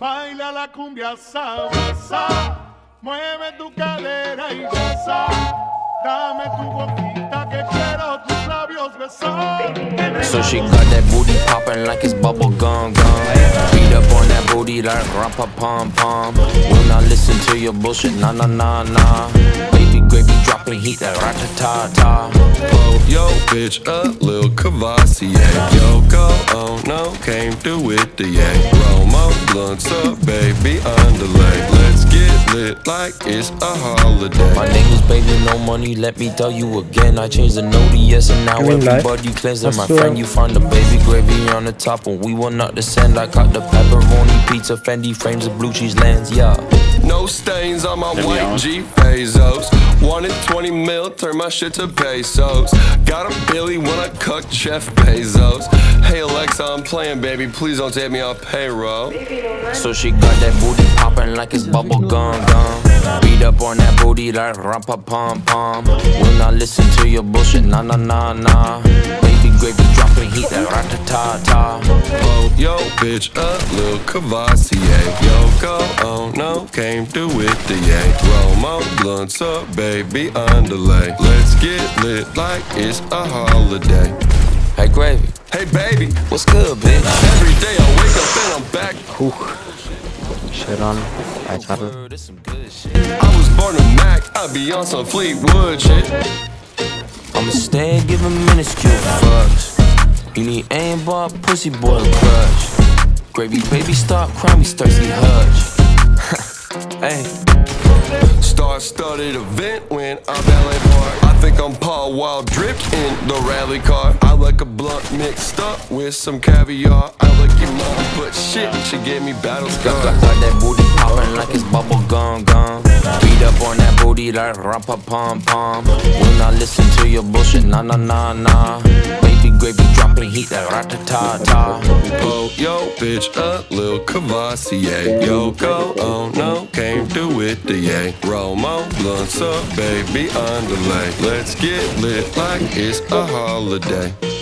Baila la cumbia sabrosa, mueve tu cadera y goza. Dame tu boquita que quiero tus labios besar. So she got that booty popping like it's bubble gum gum. Beat up on that booty like rumpa pom pom. Will not listen to your bullshit, nah nah nah nah. Baby gravy dropping heat that rat ta ta. Blow yo bitch up, Lil Cavassier. Yo go oh no, came through with the yay. Roll more blunts up, baby underlay. Let's get lit like it's a holiday. My name is baby, no money. Let me tell you again. I changed the no to yes, and now Green light. everybody cleansing. My Let's friend, it. you find the baby gravy on the top, and we will not descend. I caught the pepperoni pizza, Fendi frames of blue cheese lands. Yeah. No stains on my be white honest. G Bezos. Wanted 20 mil, turn my shit to pesos. Got a Billy when I cook Chef Bezos. Hey Alexa, I'm playing, baby. Please don't take me off payroll. So she got that booty popping like it's bubble gum gum. Beat up on that booty like rumpa pom pom. Will not listen to your bullshit, nah nah nah nah. Baby gravy dropping heat that rat ta ta. Blow yo bitch up, Lil Cavassier. Yo go oh no, came through with the yay. Roll more blunts up, baby underlay. Let's get lit like it's a holiday. Hey gravy, Hey baby, what's good, bitch? every day I wake up and I'm back. Sharon açarlı. Word, this some shit. I was born a Mac, I be on some Fleetwood shit. I'ma stay and give a minuscule fucks. You need aim bar, pussy boy, crush. Gravy baby, stop crying, me thirsty hush. hey. Star studded event when I'm ballet park. I think I'm Paul Wild dripped in the rally car. I like a blunt mixed up with some caviar. I like your mom, but shit, she gave me battle scars. got, got that booty poppin' like it's bubble gum gum. Beat up on that booty like rumpa pom pom. Will not listen to your bullshit, nah nah nah nah. Baby gravy dropping heat that rat ta ta. Oh, yo, bitch up, Lil Cavassier. Yo, go, oh no, came through with the yay. Roll more blunts up, baby underlay. Let's get lit like it's a holiday.